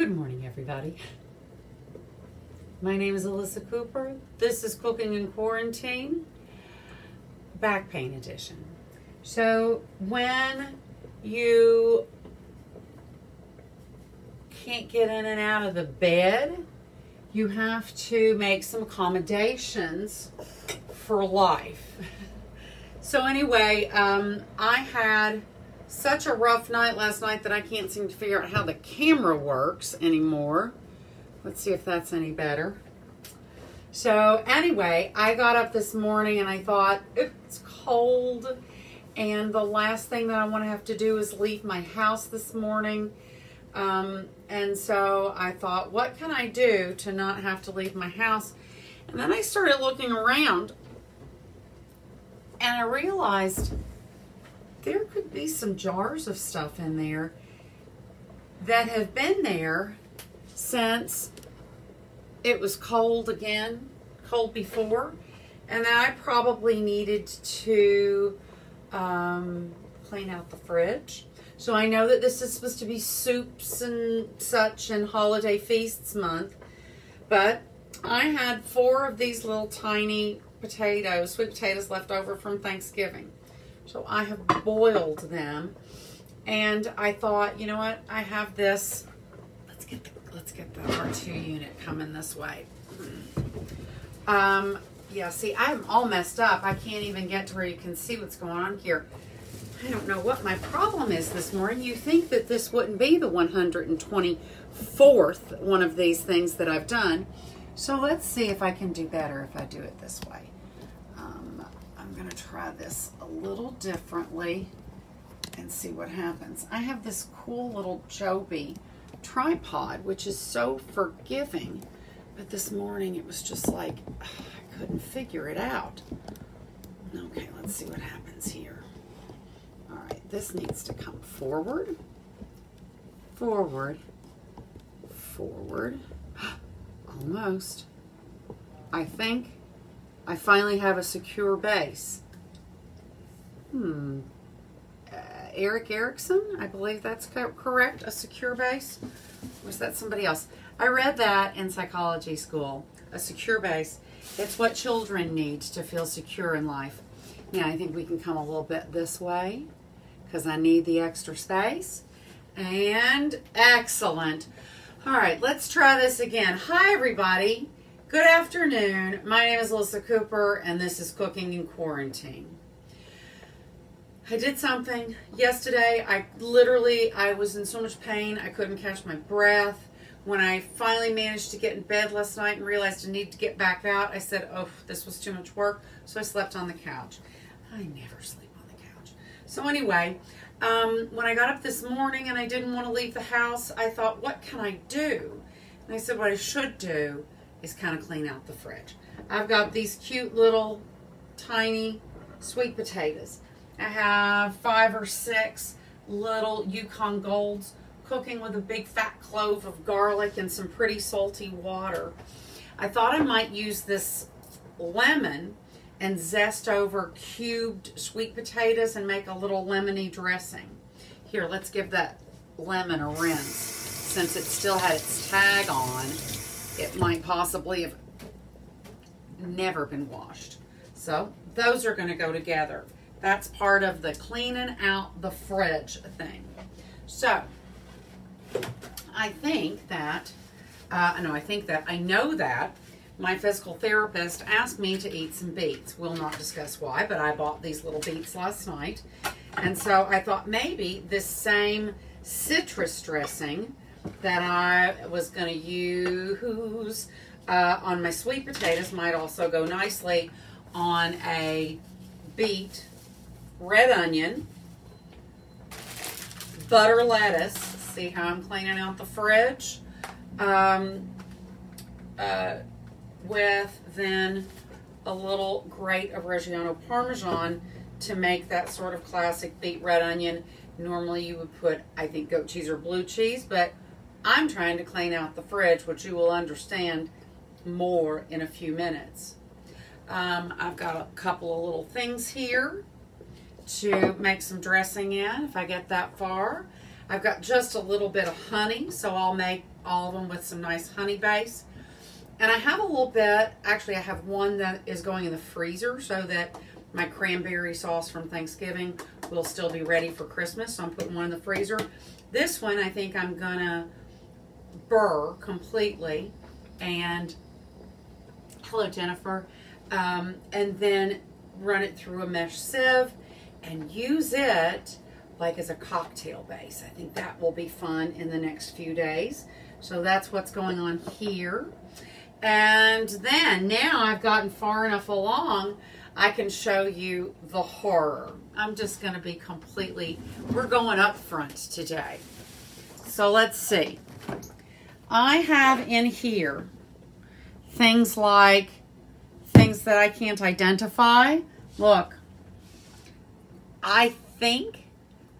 Good morning, everybody. My name is Ellisa Cooper. This is Cooking in Quarantine, back pain edition. So, when you can't get in and out of the bed, you have to make some accommodations for life. So, anyway, um, I had such a rough night last night that I can't seem to figure out how the camera works anymore. Let's see if that's any better. So anyway, I got up this morning and I thought, it's cold. And the last thing that I want to have to do is leave my house this morning. Um, and so I thought, what can I do to not have to leave my house? And then I started looking around and I realized there could be some jars of stuff in there that have been there since it was cold again, cold before, and that I probably needed to um, clean out the fridge. So I know that this is supposed to be soups and such and holiday feasts month, but I had four of these little tiny potatoes, sweet potatoes left over from Thanksgiving. So I have boiled them. And I thought, you know what? I have this. Let's get the, let's get the R2 unit coming this way. Um, yeah, see, I'm all messed up. I can't even get to where you can see what's going on here. I don't know what my problem is this morning. You think that this wouldn't be the 124th one of these things that I've done. So let's see if I can do better if I do it this way going to try this a little differently and see what happens. I have this cool little Joby tripod, which is so forgiving. But this morning it was just like, I couldn't figure it out. Okay, let's see what happens here. All right, this needs to come forward, forward, forward. Almost. I think I finally have a secure base. Hmm. Uh, Erik Erikson, I believe that's co correct, a secure base. Was that somebody else? I read that in psychology school. A secure base. It's what children need to feel secure in life. Now, I think we can come a little bit this way because I need the extra space. And excellent. All right, let's try this again. Hi, everybody. Good afternoon. My name is Ellisa Cooper, and this is Cooking in Quarantine. I did something yesterday. I literally, I was in so much pain, I couldn't catch my breath. When I finally managed to get in bed last night and realized I needed to get back out, I said, oh, this was too much work, so I slept on the couch. I never sleep on the couch. So anyway, um, when I got up this morning and I didn't want to leave the house, I thought, what can I do? And I said, what I should do is kind of clean out the fridge. I've got these cute little tiny sweet potatoes. I have five or six little Yukon Golds cooking with a big fat clove of garlic and some pretty salty water. I thought I might use this lemon and zest over cubed sweet potatoes and make a little lemony dressing. Here, let's give that lemon a rinse since it still had its tag on it might possibly have never been washed. So those are going to go together. That's part of the cleaning out the fridge thing. So I think that, uh, no, I think that, I know that my physical therapist asked me to eat some beets. We'll not discuss why, but I bought these little beets last night. And so I thought maybe this same citrus dressing that I was going to use uh, on my sweet potatoes might also go nicely on a beet, red onion, butter lettuce. See how I'm cleaning out the fridge? Um, uh, with then a little grate of Reggiano Parmesan to make that sort of classic beet red onion. Normally you would put, I think, goat cheese or blue cheese, but I'm trying to clean out the fridge, which you will understand more in a few minutes. Um, I've got a couple of little things here to make some dressing in if I get that far. I've got just a little bit of honey, so I'll make all of them with some nice honey base. And I have a little bit, actually I have one that is going in the freezer so that my cranberry sauce from Thanksgiving will still be ready for Christmas. So I'm putting one in the freezer. This one I think I'm gonna burr completely and hello Jennifer um, and then run it through a mesh sieve and use it like as a cocktail base. I think that will be fun in the next few days. So that's what's going on here. And then now I've gotten far enough along, I can show you the horror. I'm just going to be completely, we're going up front today. So let's see. I have in here things like things that I can't identify. Look, I think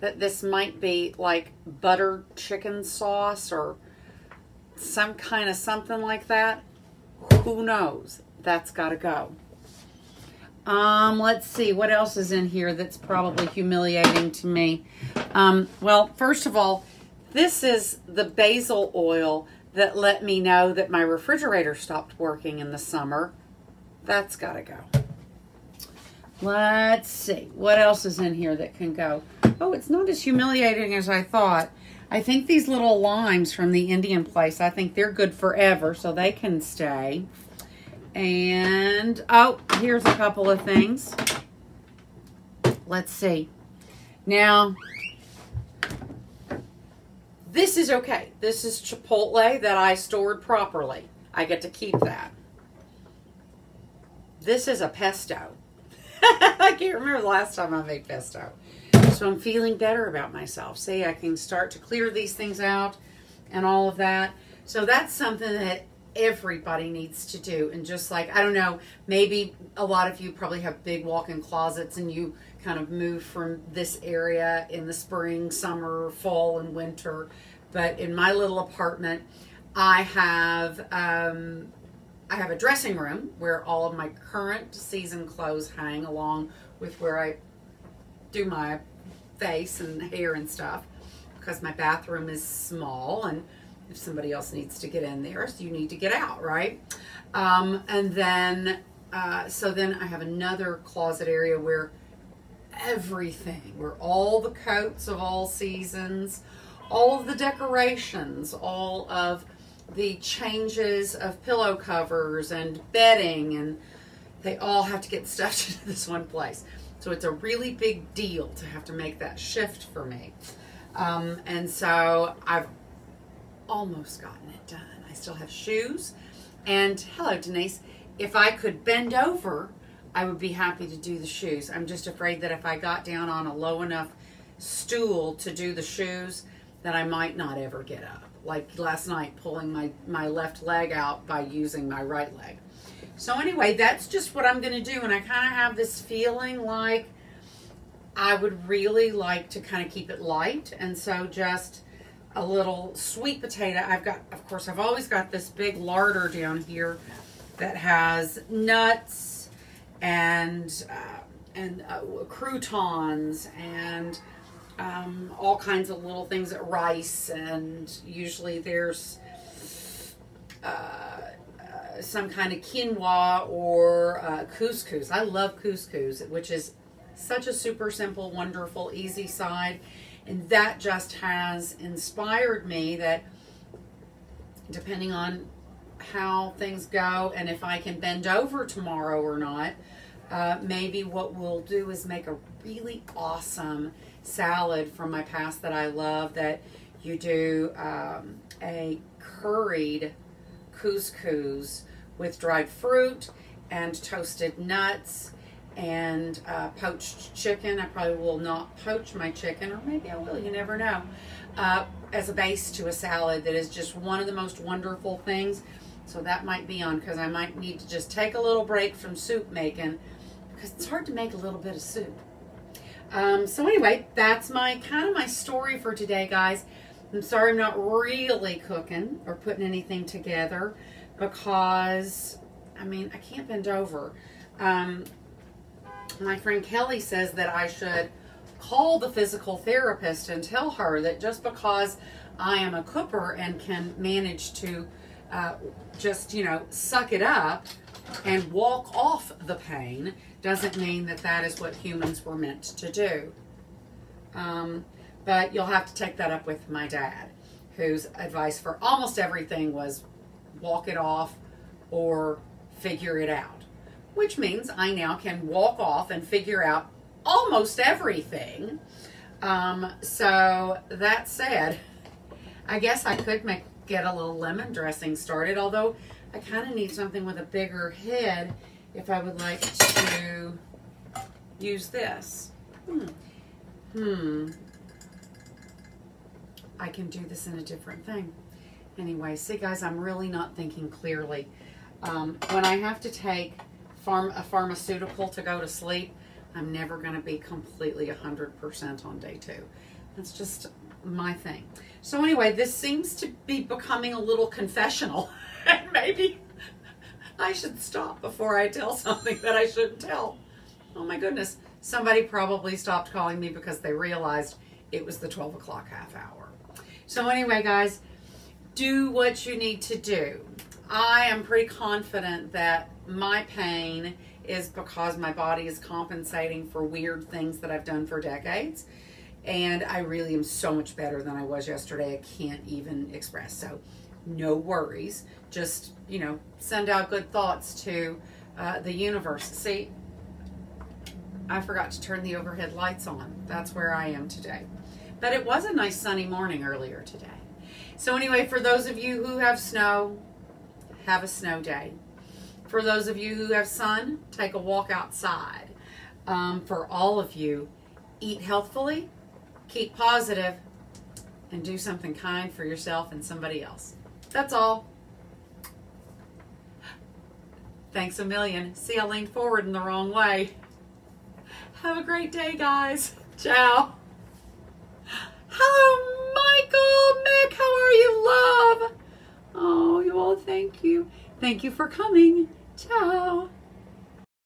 that this might be like butter chicken sauce or some kind of something like that. Who knows? That's got to go. Um, let's see what else is in here that's probably humiliating to me. Um, well, first of all, this is the basil oil that let me know that my refrigerator stopped working in the summer. That's got to go. Let's see. What else is in here that can go? Oh, it's not as humiliating as I thought. I think these little limes from the Indian place, I think they're good forever, so they can stay. And, oh, here's a couple of things. Let's see. Now, this is okay. This is Chipotle that I stored properly. I get to keep that. This is a pesto. I can't remember the last time I made pesto. So I'm feeling better about myself. See, I can start to clear these things out and all of that. So that's something that everybody needs to do. And just like, I don't know, maybe a lot of you probably have big walk-in closets and you kind of move from this area in the spring, summer, fall, and winter. But in my little apartment, I have um, I have a dressing room where all of my current season clothes hang along with where I do my face and hair and stuff because my bathroom is small and if somebody else needs to get in there, so you need to get out, right? Um, and then, uh, so then I have another closet area where everything, where all the coats of all seasons, all of the decorations, all of the changes of pillow covers and bedding and they all have to get stuffed into this one place. So it's a really big deal to have to make that shift for me. Um, and so I've almost gotten it done. I still have shoes. And hello, Denise. If I could bend over, I would be happy to do the shoes. I'm just afraid that if I got down on a low enough stool to do the shoes, that I might not ever get up like last night pulling my, my left leg out by using my right leg. So anyway, that's just what I'm going to do. And I kind of have this feeling like I would really like to kind of keep it light. And so just a little sweet potato. I've got, of course, I've always got this big larder down here that has nuts and, uh, and uh, croutons and um, all kinds of little things, at rice, and usually there's uh, uh, some kind of quinoa or uh, couscous. I love couscous, which is such a super simple, wonderful, easy side. And that just has inspired me that depending on how things go and if I can bend over tomorrow or not, uh, maybe what we'll do is make a really awesome salad from my past that I love that you do um, a curried couscous with dried fruit and toasted nuts and uh, poached chicken. I probably will not poach my chicken, or maybe I will, you never know, uh, as a base to a salad that is just one of the most wonderful things. So that might be on because I might need to just take a little break from soup making because it's hard to make a little bit of soup. Um, so anyway, that's my kind of my story for today, guys. I'm sorry I'm not really cooking or putting anything together because, I mean, I can't bend over. Um, my friend Kelly says that I should call the physical therapist and tell her that just because I am a cooper and can manage to uh, just, you know, suck it up and walk off the pain doesn't mean that that is what humans were meant to do. Um, but you'll have to take that up with my dad, whose advice for almost everything was walk it off or figure it out. Which means I now can walk off and figure out almost everything. Um, so that said, I guess I could make get a little lemon dressing started, although I kind of need something with a bigger head if I would like to use this. Hmm. Hmm. I can do this in a different thing. Anyway, see guys, I'm really not thinking clearly. Um, when I have to take farm a pharmaceutical to go to sleep, I'm never going to be completely 100% on day two. That's just my thing. So anyway, this seems to be becoming a little confessional. and maybe I should stop before I tell something that I shouldn't tell. Oh my goodness. Somebody probably stopped calling me because they realized it was the 12 o'clock half hour. So anyway, guys, do what you need to do. I am pretty confident that my pain is because my body is compensating for weird things that I've done for decades. And I really am so much better than I was yesterday. I can't even express. So, no worries. Just, you know, send out good thoughts to uh, the universe. See, I forgot to turn the overhead lights on. That's where I am today. But it was a nice sunny morning earlier today. So, anyway, for those of you who have snow, have a snow day. For those of you who have sun, take a walk outside. Um, for all of you, eat healthfully, keep positive, and do something kind for yourself and somebody else. That's all. Thanks a million. See, I leaned forward in the wrong way. Have a great day, guys. Ciao. Hello, Michael, Mick, how are you, love? Oh, well, thank you. Thank you for coming. Ciao.